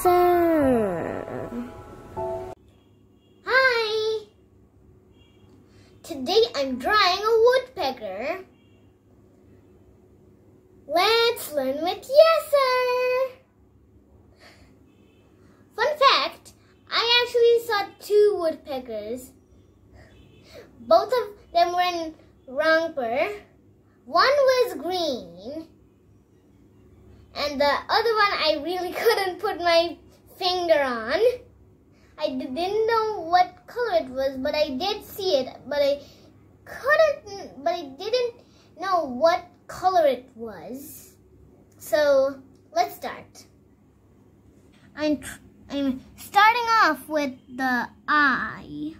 Sir. Hi. Today I'm drawing a woodpecker. Let's learn with Yasar. Fun fact, I actually saw two woodpeckers. Both of them were in Rangpur. One was green and the other one I really couldn't put my finger on. I didn't know what color it was, but I did see it, but I couldn't, but I didn't know what color it was. So let's start. I'm, I'm starting off with the eye.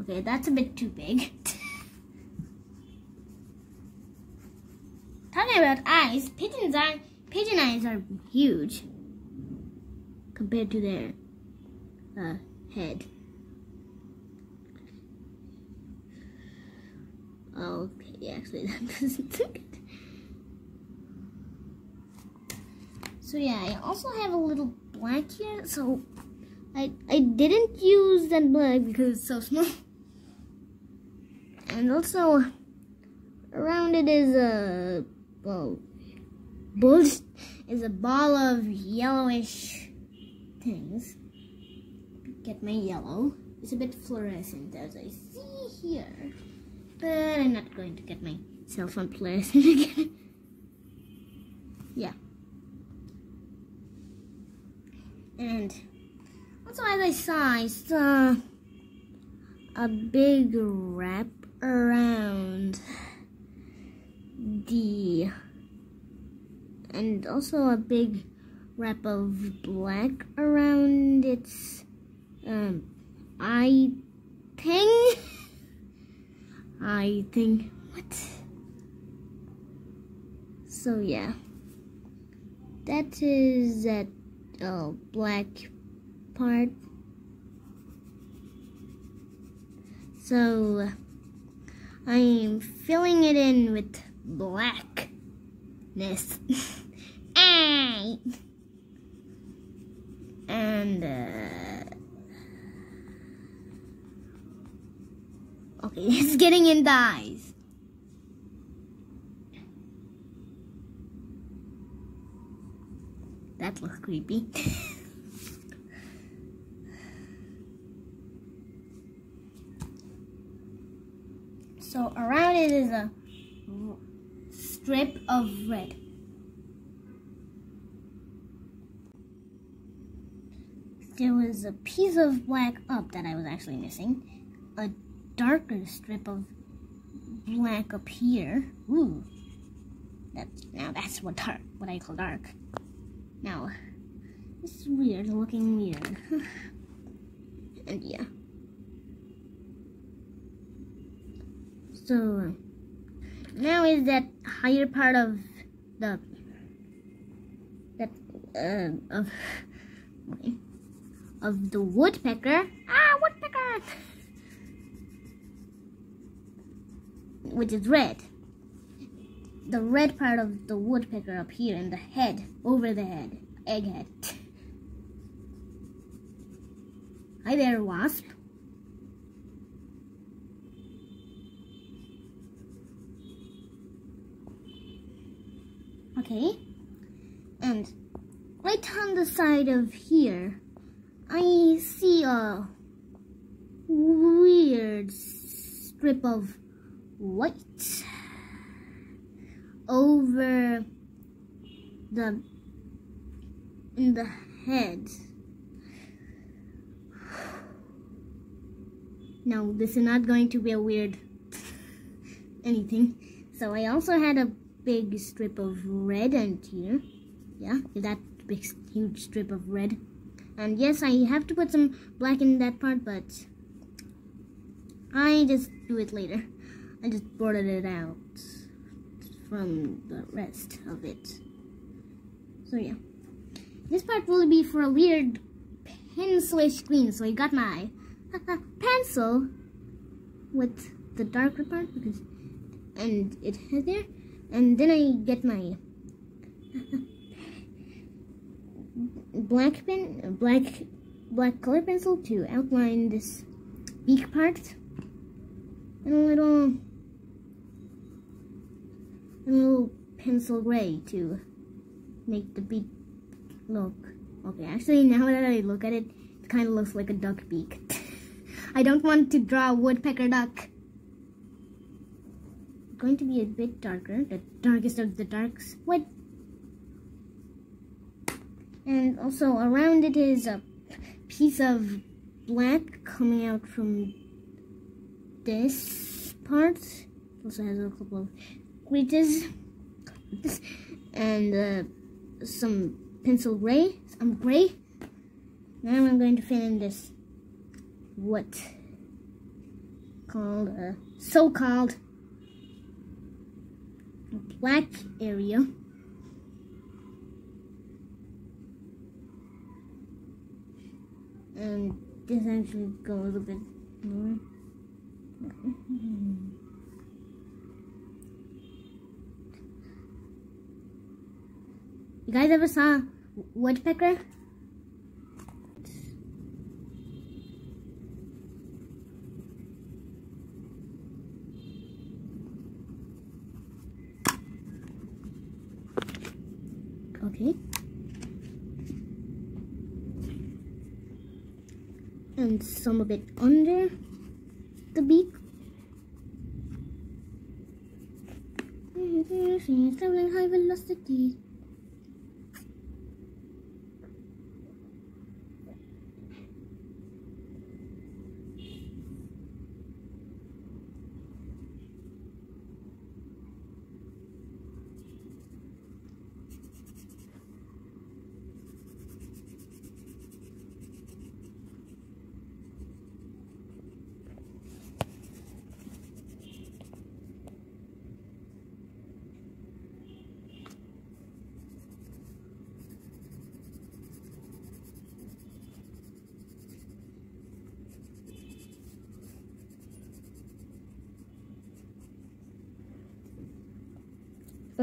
Okay, that's a bit too big. Talking about eyes, pigeons eye, pigeon eyes are huge compared to their uh, head. Okay, actually that doesn't look good. So yeah, I also have a little black here, so I I didn't use that black because it's so small. And also around it is a well, bush is a ball of yellowish things. Get my yellow. It's a bit fluorescent as I see here. But I'm not going to get myself on fluorescent again. yeah. And also as I saw, I saw a big wrap around the and also a big wrap of black around its um eye thing. I think what? So yeah. That is that uh, black part. So I'm filling it in with blackness. and uh, okay, it's getting in the eyes. That looks creepy. so around it is a strip of red. There was a piece of black up that I was actually missing. A darker strip of black up here. Ooh. That's now that's what dark what I call dark. Now this is weird looking weird. and yeah. So now is that higher part of the that uh, of of the woodpecker. Ah woodpecker! Which is red. The red part of the woodpecker up here in the head over the head egghead hi there wasp Okay. And right on the side of here, I see a weird strip of white over the in the head. Now, this is not going to be a weird anything. So I also had a big strip of red and here. Yeah, that big huge strip of red. And yes, I have to put some black in that part, but I just do it later. I just bordered it out from the rest of it. So yeah. This part will be for a weird pencilish green. So I got my pencil with the darker part because and it has there and then I get my black pen, black, black color pencil to outline this beak part, and a little, a little pencil gray to make the beak look. Okay, actually, now that I look at it, it kind of looks like a duck beak. I don't want to draw a woodpecker duck. Going to be a bit darker, the darkest of the darks. What? And also around it is a piece of black coming out from this part. Also has a couple of creases. And uh, some pencil gray, some gray. Now I'm going to fill in this what called uh, so-called black area. And this actually goes a bit more. You guys ever saw woodpecker? Okay. And some of it under the beak. High velocity.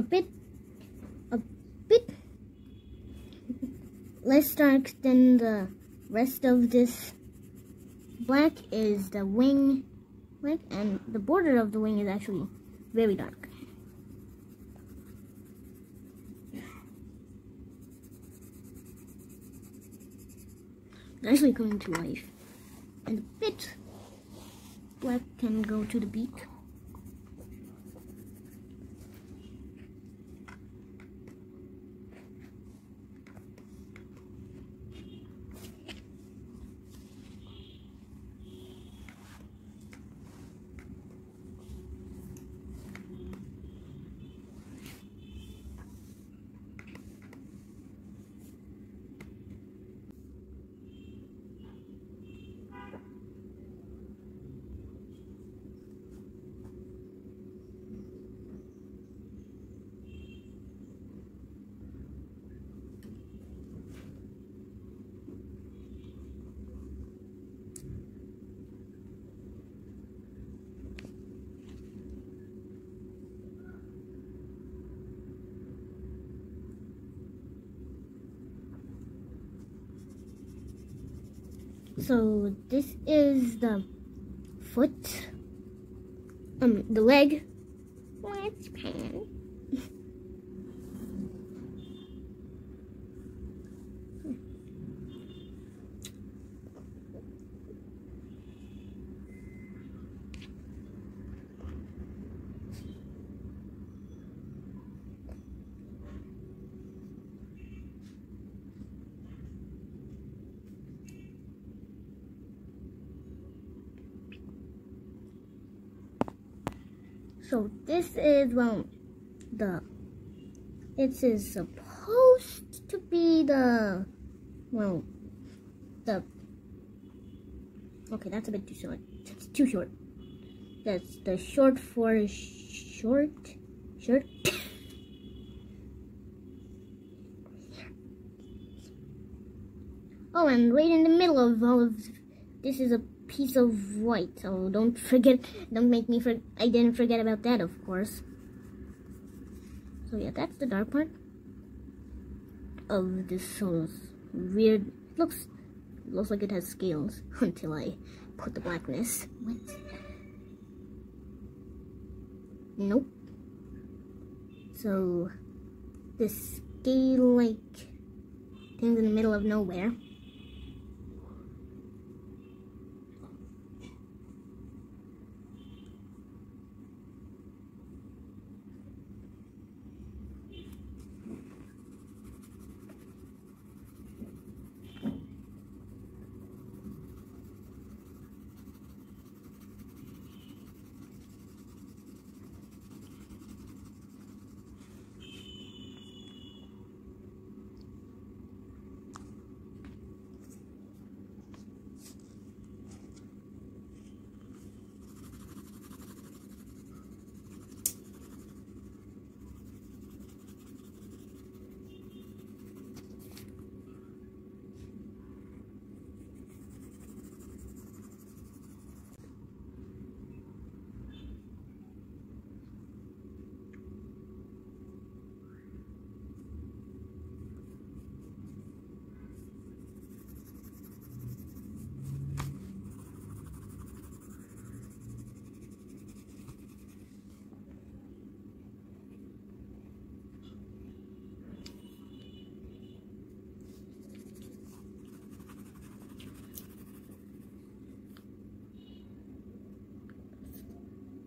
A bit a bit less dark than the rest of this black is the wing black and the border of the wing is actually very dark. It's actually coming to life. And a bit black can go to the beak So this is the foot, um, the leg. Which pan? So this is well the it is supposed to be the well the okay that's a bit too short. It's too short. That's the short for short short Oh, and right in the middle of all of this is a piece of white. So don't forget, don't make me for, I didn't forget about that, of course. So yeah, that's the dark part of the source. weird. Looks looks like it has scales until I put the blackness. What? Nope. So this scale-like thing's in the middle of nowhere.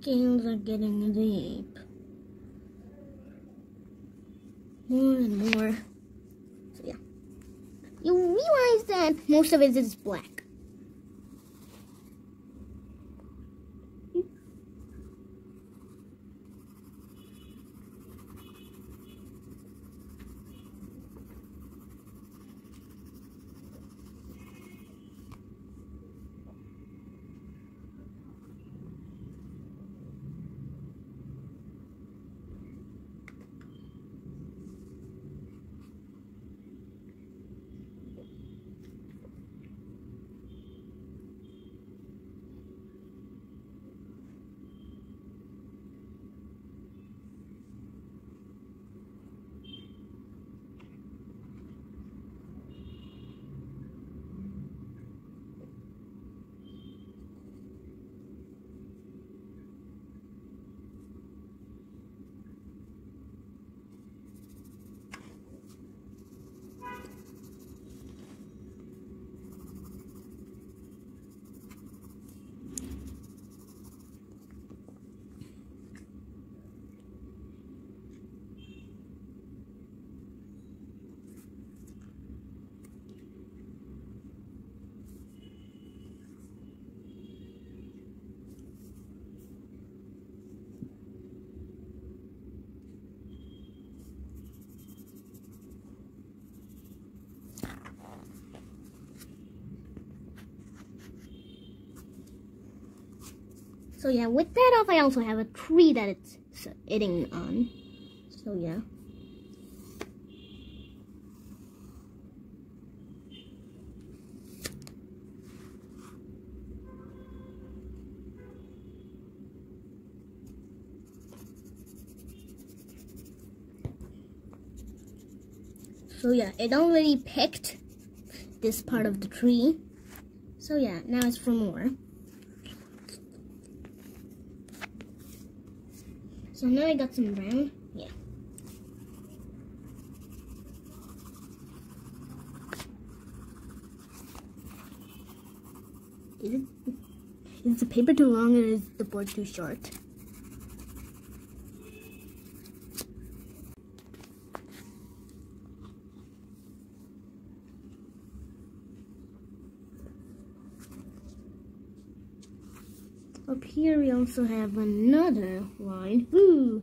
Games are getting deep. More and more. So yeah. You realize that most of it is black. So yeah, with that off, I also have a tree that it's sitting on. So yeah. So yeah, it already picked this part of the tree. So yeah, now it's for more. So now I got some brown. Yeah. Is it is the paper too long or is the board too short? Up here we also have another line. Ooh!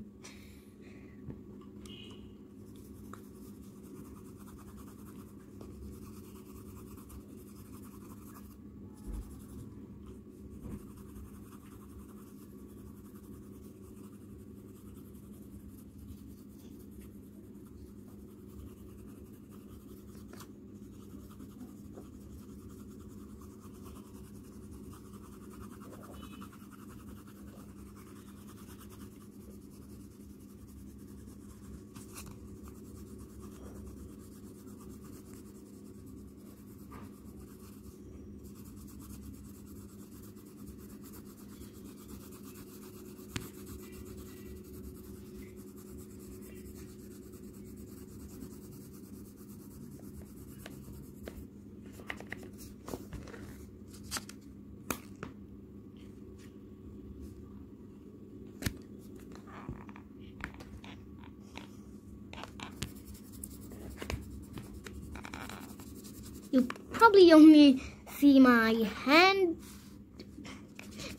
Probably only see my hand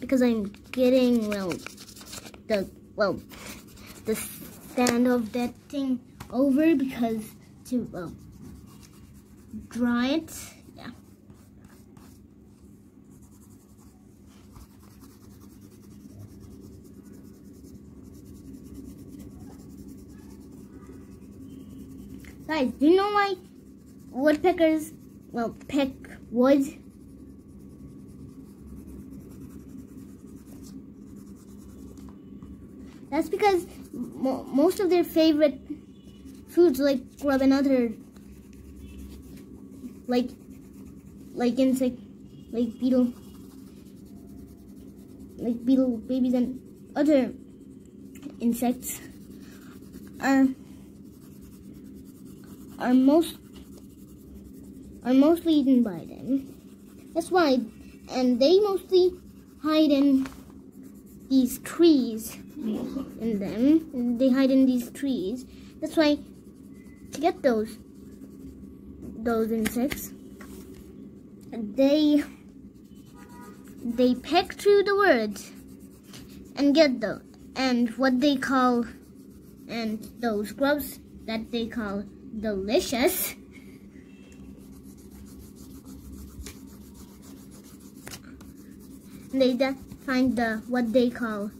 because I'm getting well the well the stand of that thing over because to well dry it. Yeah. Guys do you know why woodpeckers well pick wood. That's because mo most of their favorite foods like grub and other like like insect like beetle like beetle babies and other insects are are most are mostly eaten by them. That's why and they mostly hide in these trees in them. They hide in these trees. That's why to get those those insects, they they peck through the woods and get those and what they call and those grubs that they call delicious. They find the what they call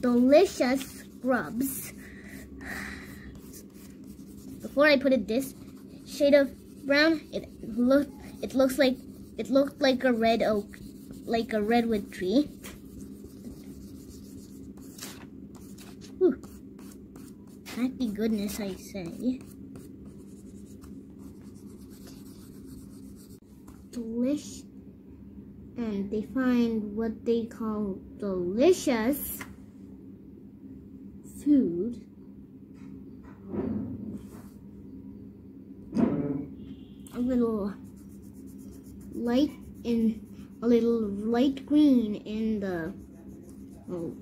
delicious grubs. Before I put it this shade of brown, it look it looks like it looked like a red oak, like a redwood tree. Whew. Happy goodness, I say. Delish, and they find what they call delicious food. A little light in a little light green in the oh,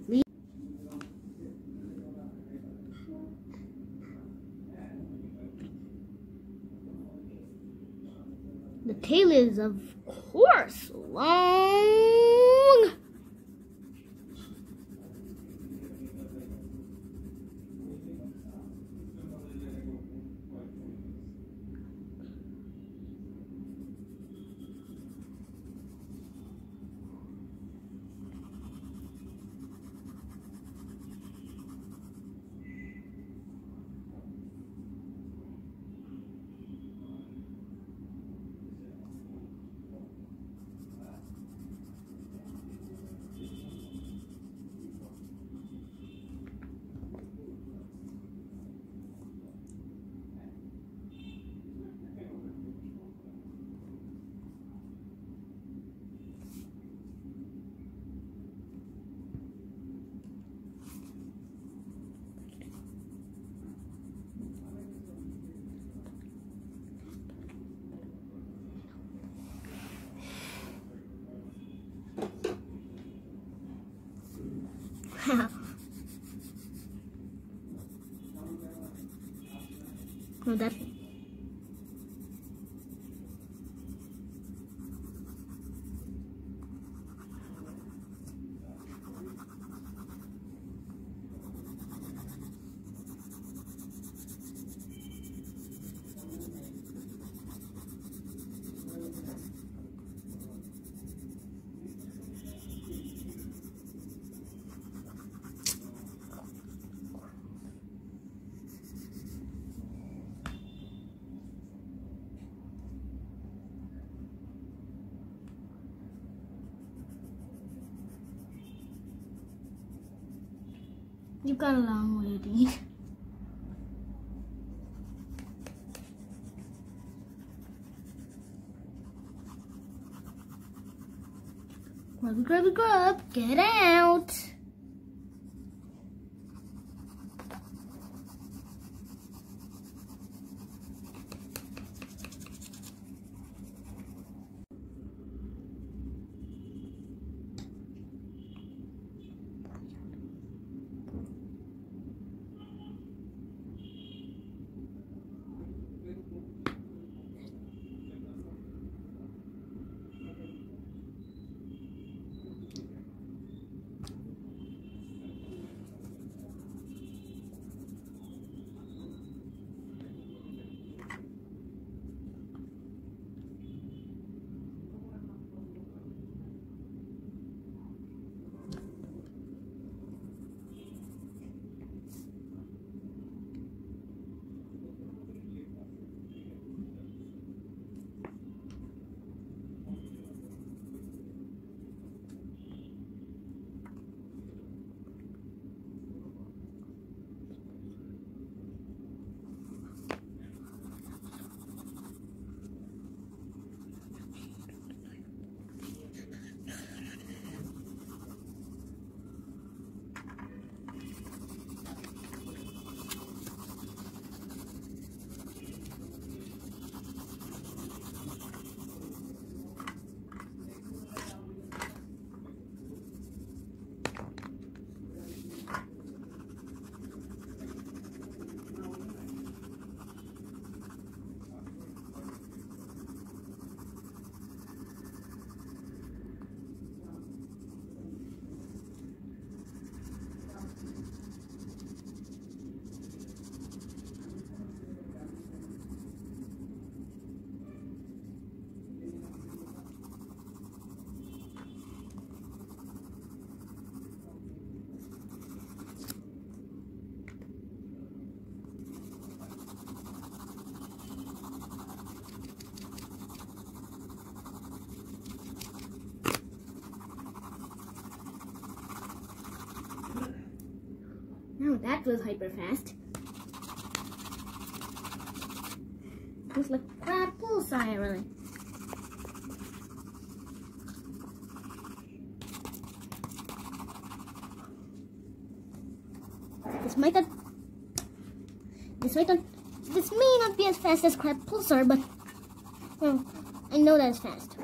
tail is, of course, long. No, that. You've got a long way to eat. Grub, grub, get out! Was hyper fast. Looks like crab pulsar, really. This might not. This might not. This may not be as fast as crab pulsar, but well, I know that it's fast.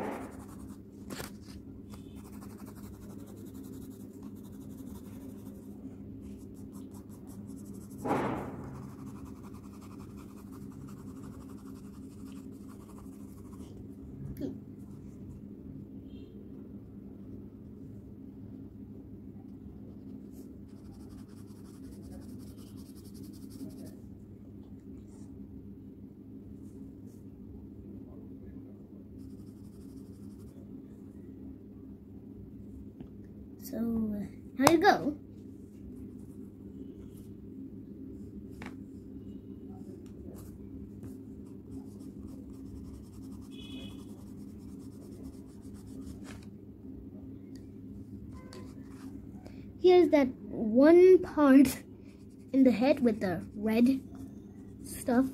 So, uh, how'd it go? Here's that one part in the head with the red stuff.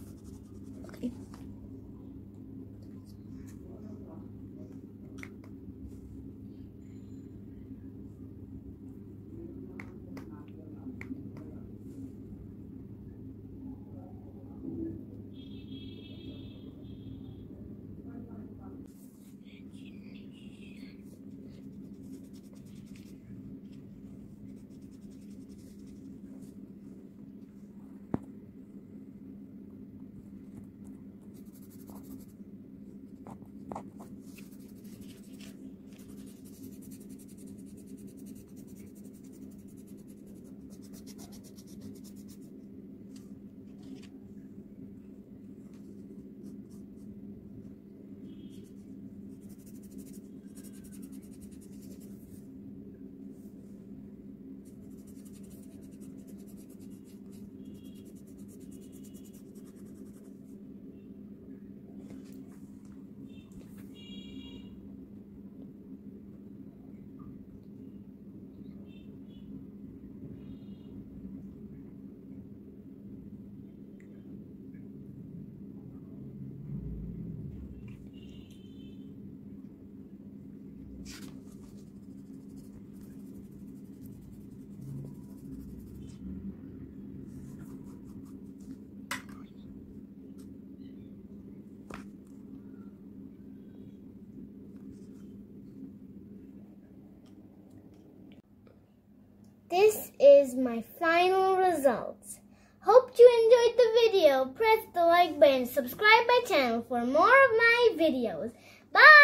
This is my final results. Hope you enjoyed the video. Press the like button. Subscribe my channel for more of my videos. Bye!